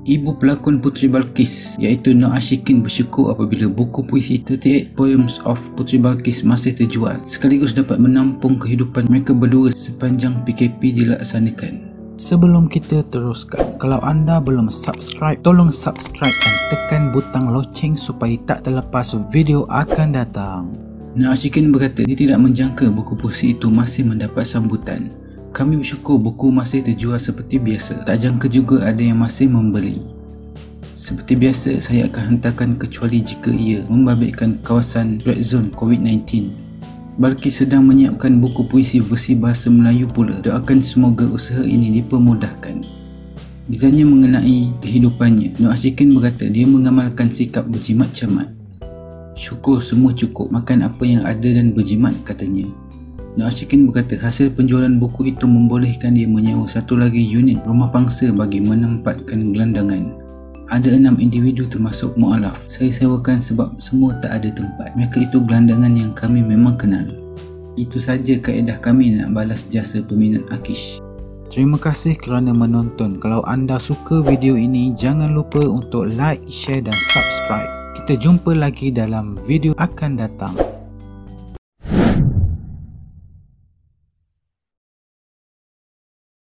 Ibu pelakon Putri Balkis iaitu Nur Ashikin bersyukur apabila buku puisi 38 Poems of Putri Balkis masih terjual sekaligus dapat menampung kehidupan mereka berdua sepanjang PKP dilaksanakan. Sebelum kita teruskan, kalau anda belum subscribe, tolong subscribe dan tekan butang loceng supaya tak terlepas video akan datang. Nur Ashikin berkata dia tidak menjangka buku puisi itu masih mendapat sambutan kami bersyukur buku masih terjual seperti biasa. Tak jangka juga ada yang masih membeli. Seperti biasa, saya akan hantarkan kecuali jika ia membabitkan kawasan red zone COVID-19. Balki sedang menyiapkan buku puisi versi bahasa Melayu pula. Doakan semoga usaha ini dipermudahkan. Ditanya mengenai kehidupannya, Nur Ashikin berkata dia mengamalkan sikap berjimat cermat. Syukur semua cukup makan apa yang ada dan berjimat katanya. Nur Ashikin berkata hasil penjualan buku itu membolehkan dia menyewa satu lagi unit rumah pangsa bagi menempatkan gelandangan. Ada enam individu termasuk mu'alaf. Saya sewakan sebab semua tak ada tempat. Mereka itu gelandangan yang kami memang kenal. Itu saja kaedah kami nak balas jasa peminat Akish. Terima kasih kerana menonton. Kalau anda suka video ini, jangan lupa untuk like, share dan subscribe. Kita jumpa lagi dalam video akan datang.